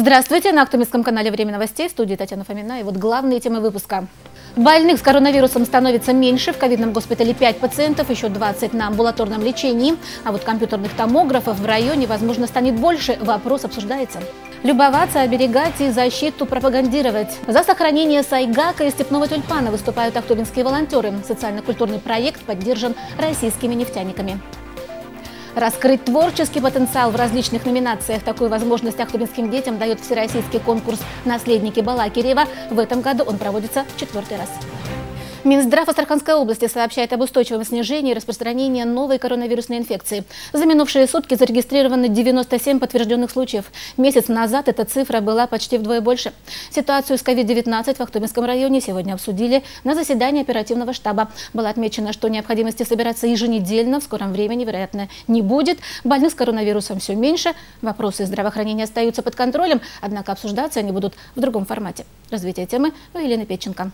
Здравствуйте, на Актумистском канале «Время новостей» в студии Татьяна Фомина. И вот главные темы выпуска. Больных с коронавирусом становится меньше. В ковидном госпитале 5 пациентов, еще 20 на амбулаторном лечении. А вот компьютерных томографов в районе, возможно, станет больше. Вопрос обсуждается. Любоваться, оберегать и защиту пропагандировать. За сохранение сайгака и степного тюльпана выступают ахтубинские волонтеры. Социально-культурный проект поддержан российскими нефтяниками. Раскрыть творческий потенциал в различных номинациях. Такую возможность ахтубинским детям дает всероссийский конкурс «Наследники Балакирева». В этом году он проводится в четвертый раз. Минздрав Астраханской области сообщает об устойчивом снижении распространения новой коронавирусной инфекции. За минувшие сутки зарегистрировано 97 подтвержденных случаев. Месяц назад эта цифра была почти вдвое больше. Ситуацию с COVID-19 в Ахтубинском районе сегодня обсудили на заседании оперативного штаба. Было отмечено, что необходимости собираться еженедельно в скором времени, вероятно, не будет. Больных с коронавирусом все меньше. Вопросы здравоохранения остаются под контролем, однако обсуждаться они будут в другом формате. Развитие темы у Елены Печенко.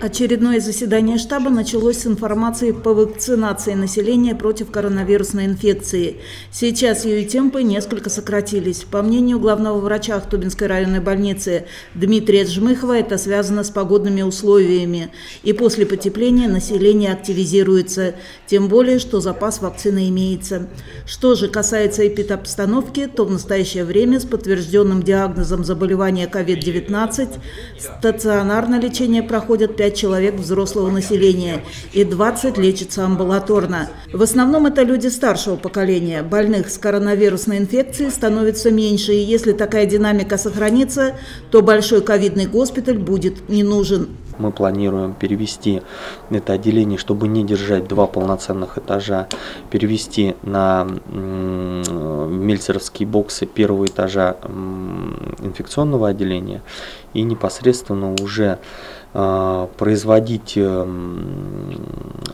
Очередное заседание штаба началось с информации по вакцинации населения против коронавирусной инфекции. Сейчас ее темпы несколько сократились. По мнению главного врача Ахтубинской районной больницы Дмитрия Жмыхова, это связано с погодными условиями. И после потепления население активизируется. Тем более, что запас вакцины имеется. Что же касается эпидобстановки, то в настоящее время с подтвержденным диагнозом заболевания COVID-19 стационарное лечение проходят 5 5 человек взрослого населения и 20 лечатся амбулаторно. В основном это люди старшего поколения. Больных с коронавирусной инфекцией становится меньше, и если такая динамика сохранится, то большой ковидный госпиталь будет не нужен. Мы планируем перевести это отделение, чтобы не держать два полноценных этажа, перевести на мельцеровские боксы первого этажа инфекционного отделения и непосредственно уже производить эм,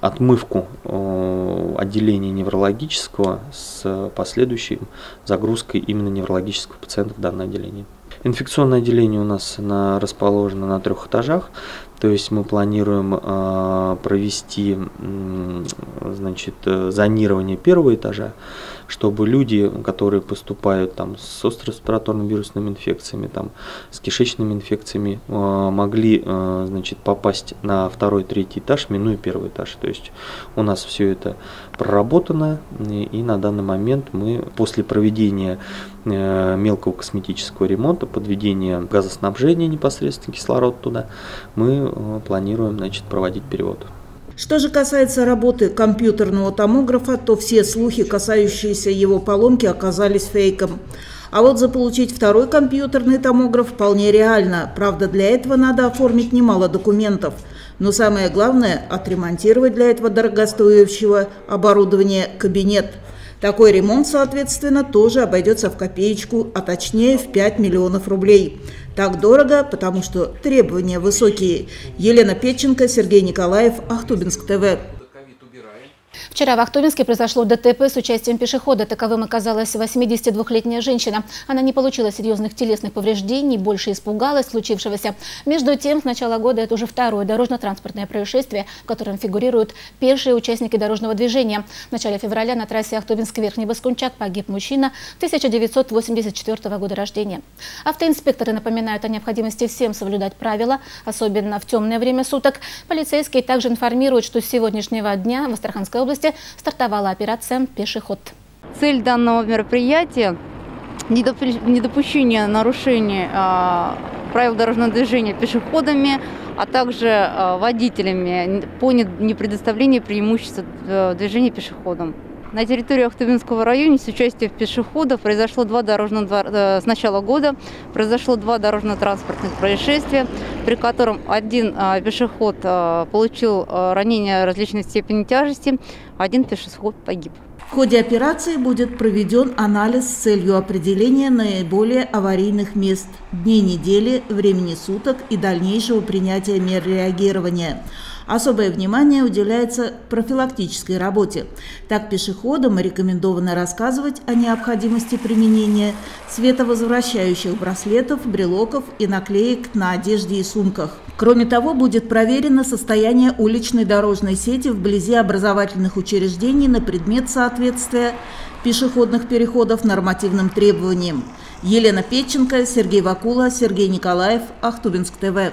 отмывку э, отделения неврологического с последующей загрузкой именно неврологического пациента в данное отделение. Инфекционное отделение у нас на, расположено на трех этажах, то есть мы планируем э, провести э, значит, зонирование первого этажа, чтобы люди, которые поступают там, с остро-респираторными вирусными инфекциями, там, с кишечными инфекциями, э, могли э, значит, попасть на второй, третий этаж, минуя первый этаж. То есть у нас все это проработано, и, и на данный момент мы после проведения э, мелкого косметического ремонта, подведения газоснабжения непосредственно кислород туда, мы э, планируем значит, проводить перевод. Что же касается работы компьютерного томографа, то все слухи, касающиеся его поломки, оказались фейком. А вот заполучить второй компьютерный томограф вполне реально. Правда, для этого надо оформить немало документов. Но самое главное – отремонтировать для этого дорогостоящего оборудования кабинет. Такой ремонт, соответственно, тоже обойдется в копеечку, а точнее в 5 миллионов рублей. Так дорого, потому что требования высокие. Елена Петченко, Сергей Николаев, Ахтубинск ТВ. Вчера в Ахтубинске произошло ДТП с участием пешехода. Таковым оказалась 82-летняя женщина. Она не получила серьезных телесных повреждений, больше испугалась случившегося. Между тем, с начала года это уже второе дорожно-транспортное происшествие, в котором фигурируют пешие участники дорожного движения. В начале февраля на трассе Ахтубинск-Верхний Баскунчак погиб мужчина 1984 года рождения. Автоинспекторы напоминают о необходимости всем соблюдать правила, особенно в темное время суток. Полицейские также информируют, что с сегодняшнего дня в Астраханской области области стартовала операция «Пешеход». Цель данного мероприятия – недопущение нарушений а, правил дорожного движения пешеходами, а также а, водителями по непредоставлению преимущества э, движения пешеходам. На территории Ахтубинского района с участием пешеходов произошло два дорожных э, с начала года произошло два дорожно-транспортных происшествия, при котором один а, пешеход а, получил ранение различной степени тяжести, один пешеход погиб. В ходе операции будет проведен анализ с целью определения наиболее аварийных мест, дней недели, времени суток и дальнейшего принятия мер реагирования. Особое внимание уделяется профилактической работе. Так пешеходам рекомендовано рассказывать о необходимости применения световозвращающих браслетов, брелоков и наклеек на одежде и сумках. Кроме того, будет проверено состояние уличной дорожной сети вблизи образовательных учреждений на предмет соответствия пешеходных переходов нормативным требованиям. Елена Петченко, Сергей Вакула, Сергей Николаев, Ахтубинск ТВ.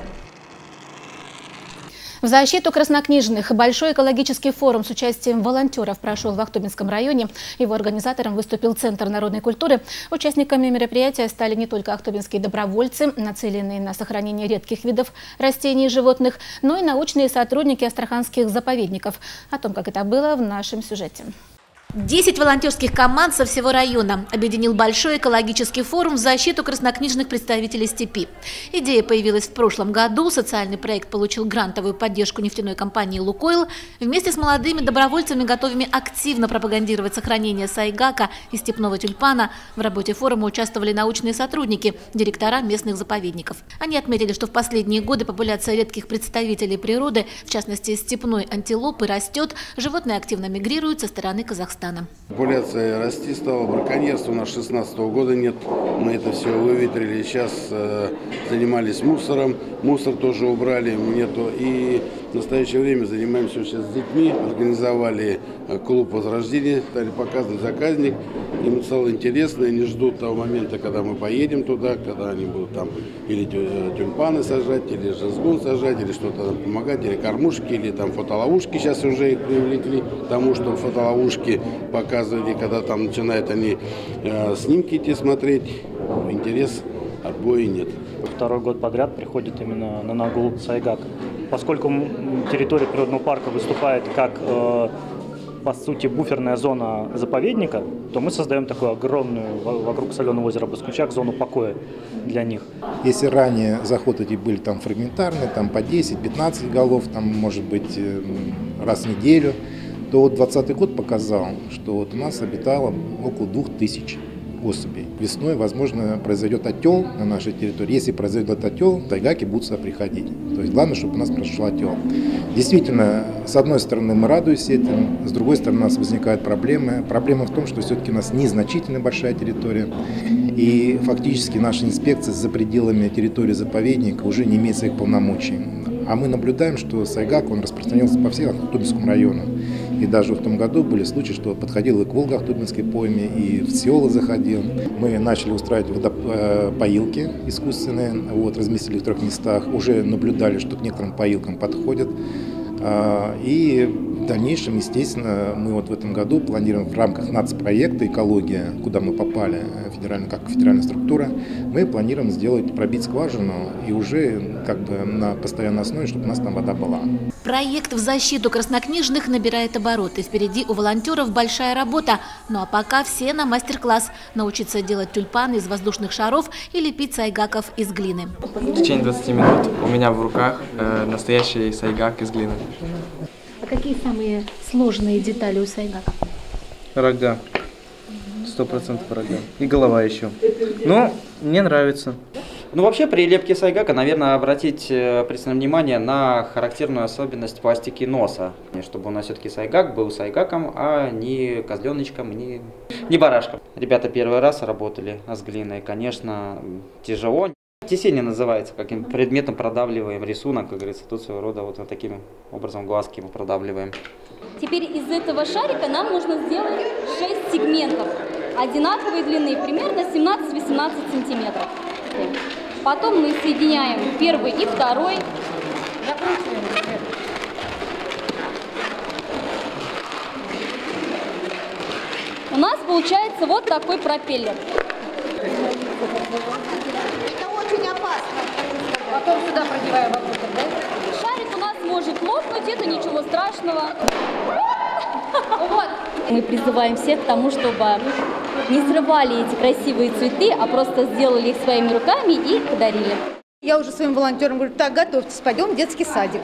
В защиту краснокнижных большой экологический форум с участием волонтеров прошел в Ахтубинском районе. Его организатором выступил Центр народной культуры. Участниками мероприятия стали не только ахтубинские добровольцы, нацеленные на сохранение редких видов растений и животных, но и научные сотрудники астраханских заповедников. О том, как это было в нашем сюжете. Десять волонтерских команд со всего района объединил большой экологический форум в защиту краснокнижных представителей степи. Идея появилась в прошлом году. Социальный проект получил грантовую поддержку нефтяной компании «Лукойл». Вместе с молодыми добровольцами, готовыми активно пропагандировать сохранение сайгака и степного тюльпана, в работе форума участвовали научные сотрудники, директора местных заповедников. Они отметили, что в последние годы популяция редких представителей природы, в частности степной антилопы, растет, животные активно мигрируют со стороны Казахстана. Казахстана. Популяция расти стала, браконьерства у нас 16 -го года нет, мы это все выветрили, сейчас э, занимались мусором, мусор тоже убрали, нету, и в настоящее время занимаемся сейчас с детьми, организовали э, клуб возрождения, стали показывать заказник, им стало интересно, они ждут того момента, когда мы поедем туда, когда они будут там или э, тюльпаны сажать, или жазгун сажать, или что-то помогать, или кормушки, или там фотоловушки сейчас уже их привлекли к тому, что фотоловушки показывали, когда там начинают они э, снимки идти смотреть, интерес отбоя нет. Второй год подряд приходит именно на Нагул Сайгак. Поскольку территория природного парка выступает как э, по сути, буферная зона заповедника, то мы создаем такую огромную вокруг соленого озера Баскучак зону покоя для них. Если ранее заходы эти были там фрагментарные, там по 10-15 голов, там может быть э, раз в неделю, то вот 2020 год показал, что вот у нас обитало около 2000 особей. Весной, возможно, произойдет отел на нашей территории. Если произойдет отел, тайгаки будут сюда приходить. То есть главное, чтобы у нас прошел отел. Действительно, с одной стороны, мы радуемся этим, с другой стороны, у нас возникают проблемы. Проблема в том, что все-таки у нас незначительно большая территория, и фактически наша инспекция за пределами территории заповедника уже не имеет своих полномочий. А мы наблюдаем, что сайгак, он распространился по всему Ахтубинскому району. И даже в том году были случаи, что подходил и к Волго-Ахтубинской пойме, и в села заходил. Мы начали устраивать водопоилки э, искусственные, вот, разместили в трех местах. Уже наблюдали, что к некоторым поилкам подходят. А, и в дальнейшем, естественно, мы вот в этом году планируем в рамках нацпроекта «Экология», куда мы попали, э, федерально, как федеральная структура, мы планируем сделать, пробить скважину и уже как бы на постоянной основе, чтобы у нас там вода была. Проект в защиту краснокнижных набирает обороты. Впереди у волонтеров большая работа. Ну а пока все на мастер-класс. Научиться делать тюльпаны из воздушных шаров и лепить сайгаков из глины. В течение 20 минут у меня в руках э, настоящий сайгак из глины. А какие самые сложные детали у сайгака? Рога. Сто процентов рога. И голова еще. Ну, мне нравится. Ну, вообще, при лепке сайгака, наверное, обратить э, пристальное внимание на характерную особенность пластики носа. Чтобы у нас все-таки сайгак был сайгаком, а не козленочком, не, не барашком. Ребята первый раз работали с глиной. Конечно, тяжело. Тесение называется, каким предметом продавливаем рисунок, как говорится, тут своего рода вот таким образом глазки мы продавливаем. Теперь из этого шарика нам нужно сделать 6 сегментов одинаковой длины, примерно 17-18 сантиметров. Потом мы соединяем первый и второй. У нас получается вот такой пропеллер. Потом сюда продеваем вовнутрь, да? Шарик у нас может лопнуть, это ничего страшного. Вот. Мы призываем всех к тому, чтобы не срывали эти красивые цветы, а просто сделали их своими руками и подарили. Я уже своим волонтерам говорю, так, готовьтесь, пойдем в детский садик.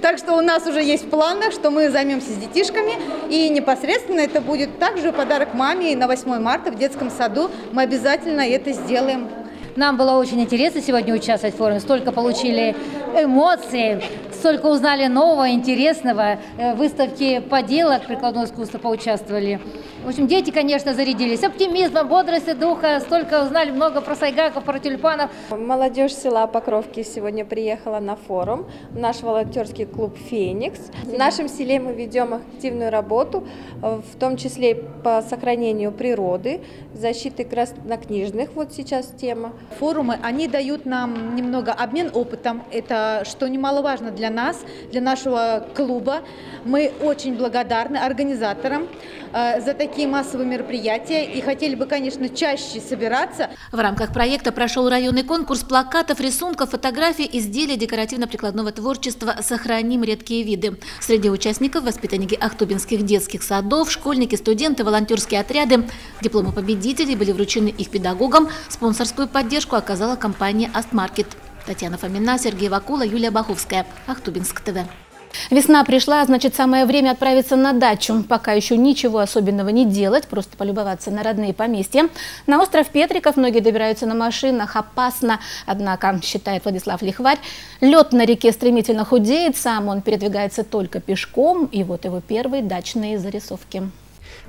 Так что у нас уже есть в планах, что мы займемся с детишками, и непосредственно это будет также подарок маме на 8 марта в детском саду. Мы обязательно это сделаем. Нам было очень интересно сегодня участвовать в форуме. Столько получили эмоции, столько узнали нового, интересного. Э, выставки поделок прикладного искусства поучаствовали. В общем, дети, конечно, зарядились оптимизмом, бодростью духа, столько узнали много про сайгаков, про тюльпанов. Молодежь села Покровки сегодня приехала на форум, наш волонтерский клуб «Феникс». В нашем селе мы ведем активную работу, в том числе по сохранению природы, защиты краснокнижных, вот сейчас тема. Форумы, они дают нам немного обмен опытом, это что немаловажно для нас, для нашего клуба. Мы очень благодарны организаторам за такие массовые мероприятия и хотели бы, конечно, чаще собираться. В рамках проекта прошел районный конкурс плакатов, рисунков, фотографий, изделий декоративно-прикладного творчества «Сохраним редкие виды». Среди участников воспитанники Ахтубинских детских садов, школьники, студенты, волонтерские отряды. Дипломы победителей были вручены их педагогам. Спонсорскую поддержку оказала компания «Астмаркет». Татьяна Фомина, Сергей Вакула, Юлия Баховская. Ахтубинск ТВ. Весна пришла, значит, самое время отправиться на дачу. Пока еще ничего особенного не делать, просто полюбоваться на родные поместья. На остров Петриков многие добираются на машинах, опасно. Однако, считает Владислав Лихварь, лед на реке стремительно худеет, сам он передвигается только пешком. И вот его первые дачные зарисовки.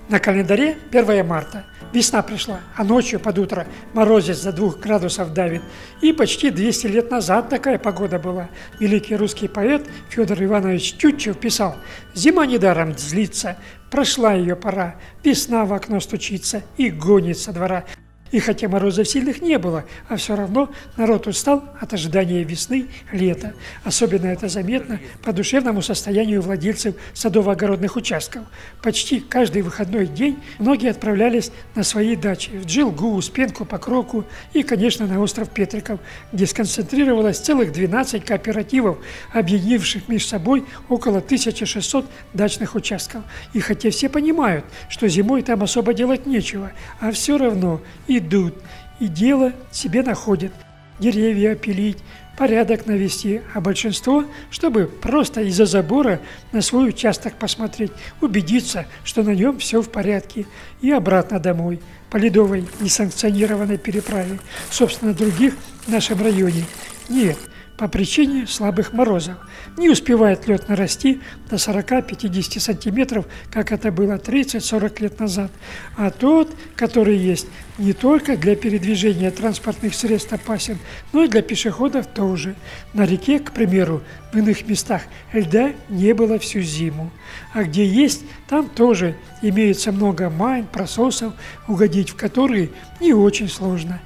На календаре 1 марта. Весна пришла, а ночью под утро морозец за двух градусов давит. И почти 200 лет назад такая погода была. Великий русский поэт Федор Иванович Тютчев писал «Зима недаром злится, прошла ее пора, весна в окно стучится и гонит со двора». И хотя морозов сильных не было, а все равно народ устал от ожидания весны, лета. Особенно это заметно по душевному состоянию владельцев садово-огородных участков. Почти каждый выходной день многие отправлялись на свои дачи в Джилгу, Успенку, Покровку и, конечно, на остров Петриков, где сконцентрировалось целых 12 кооперативов, объединивших между собой около 1600 дачных участков. И хотя все понимают, что зимой там особо делать нечего, а все равно и идут, и дело себе находят. Деревья опилить, порядок навести, а большинство, чтобы просто из-за забора на свой участок посмотреть, убедиться, что на нем все в порядке, и обратно домой, по ледовой несанкционированной переправе. Собственно, других в нашем районе нет – по причине слабых морозов. Не успевает лед нарасти до 40-50 сантиметров, как это было 30-40 лет назад. А тот, который есть, не только для передвижения транспортных средств опасен, но и для пешеходов тоже. На реке, к примеру, в иных местах льда не было всю зиму. А где есть, там тоже имеется много майн, прососов, угодить в которые не очень сложно.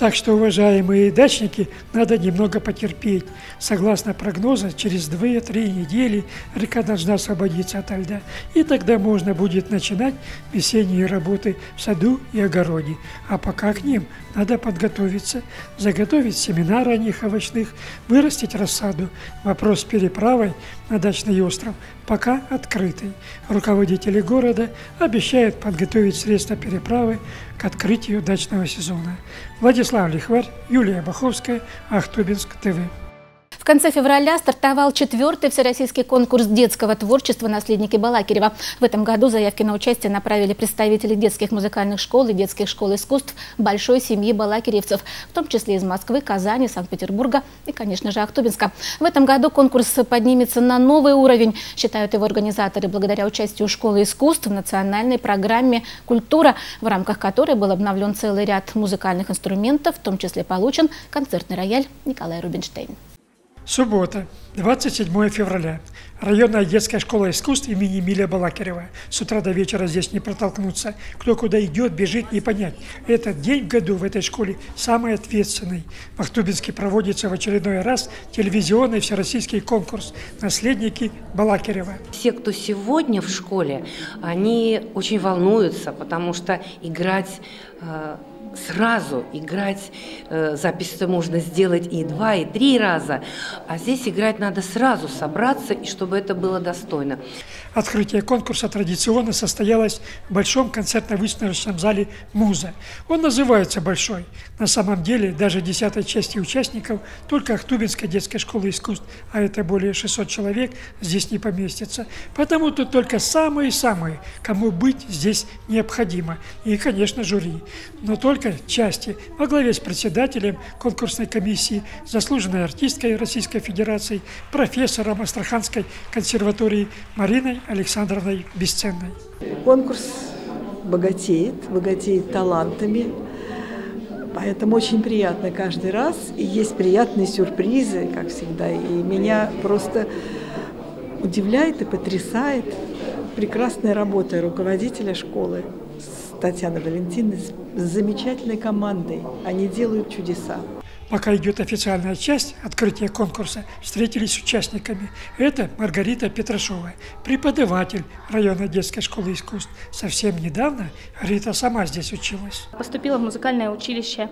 Так что, уважаемые дачники, надо немного потерпеть. Согласно прогнозу, через 2-3 недели река должна освободиться от льда, и тогда можно будет начинать весенние работы в саду и огороде. А пока к ним надо подготовиться, заготовить семена ранних овощных, вырастить рассаду. Вопрос переправой на дачный остров пока открытый. Руководители города обещают подготовить средства переправы к открытию дачного сезона. Владислав Лихварь, Юлия Баховская, Ахтубинск ТВ. В конце февраля стартовал четвертый всероссийский конкурс детского творчества «Наследники Балакирева». В этом году заявки на участие направили представители детских музыкальных школ и детских школ искусств большой семьи балакиревцев, в том числе из Москвы, Казани, Санкт-Петербурга и, конечно же, Ахтубинска. В этом году конкурс поднимется на новый уровень, считают его организаторы, благодаря участию школы искусств в национальной программе «Культура», в рамках которой был обновлен целый ряд музыкальных инструментов, в том числе получен концертный рояль Николай Рубинштейн. Суббота, 27 февраля. Районная детская школа искусств имени Эмилия Балакирева. С утра до вечера здесь не протолкнуться. Кто куда идет, бежит, не понять. Этот день в году в этой школе самый ответственный. В Ахтубинске проводится в очередной раз телевизионный всероссийский конкурс «Наследники Балакирева». Все, кто сегодня в школе, они очень волнуются, потому что играть э, сразу играть, э, запись можно сделать и два, и три раза, а здесь играть надо сразу собраться, и чтобы это было достойно. Открытие конкурса традиционно состоялось в Большом концертно-выставочном зале «Муза». Он называется «Большой». На самом деле, даже десятой части участников только Ахтубинской детской школы искусств, а это более 600 человек, здесь не поместится. Потому тут только самые-самые, кому быть здесь необходимо. И, конечно, жюри. Но только части во главе с председателем конкурсной комиссии, заслуженной артисткой Российской Федерации, профессором Астраханской консерватории Мариной Александровной Бесценной. Конкурс богатеет, богатеет талантами, Поэтому очень приятно каждый раз. И есть приятные сюрпризы, как всегда. И меня просто удивляет и потрясает прекрасная работа руководителя школы Татьяны Валентины с замечательной командой. Они делают чудеса. Пока идет официальная часть открытия конкурса, встретились с участниками. Это Маргарита Петрашова, преподаватель района детской школы искусств. Совсем недавно Рита сама здесь училась. Поступила в музыкальное училище,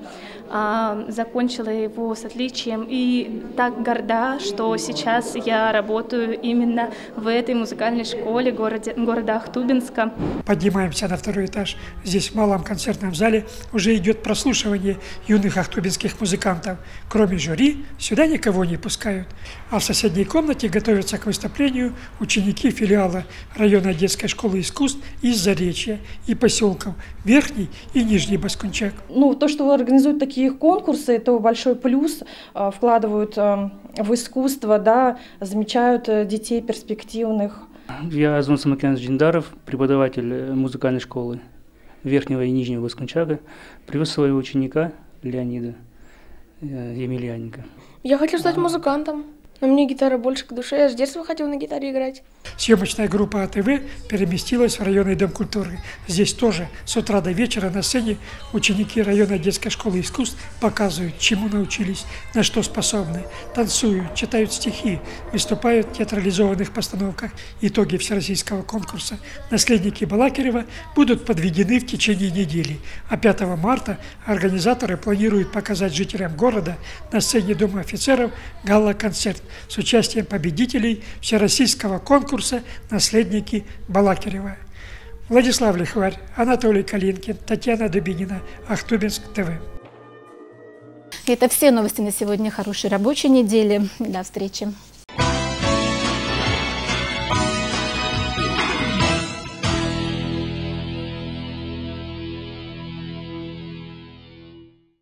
а, закончила его с отличием и так горда, что сейчас я работаю именно в этой музыкальной школе города, города Ахтубинска. Поднимаемся на второй этаж. Здесь в малом концертном зале уже идет прослушивание юных ахтубинских музыкантов концертов. Кроме жюри, сюда никого не пускают. А в соседней комнате готовятся к выступлению ученики филиала района детской школы искусств из Заречья и поселков Верхний и Нижний Баскунчак. Ну, то, что организуют такие конкурсы, это большой плюс, а, вкладывают а, в искусство, да, замечают э, детей перспективных. Я Азун Самакян Джиндаров, преподаватель э, музыкальной школы Верхнего и Нижнего Баскунчага, привез своего ученика Леонида. Э, Емельяненко. Я хочу стать музыкантом. Но мне гитара больше к душе. Я с детства хотел на гитаре играть. Съемочная группа АТВ переместилась в районный дом культуры. Здесь тоже с утра до вечера на сцене ученики района детской школы искусств показывают, чему научились, на что способны. Танцуют, читают стихи, выступают в театрализованных постановках. Итоги всероссийского конкурса «Наследники Балакирева» будут подведены в течение недели. А 5 марта организаторы планируют показать жителям города на сцене Дома офицеров гала-концерт с участием победителей всероссийского конкурса «Наследники Балакирева». Владислав Лихварь, Анатолий Калинкин, Татьяна Дубинина, Ахтубинск ТВ. Это все новости на сегодня. Хорошей рабочей недели. До встречи.